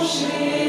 longe.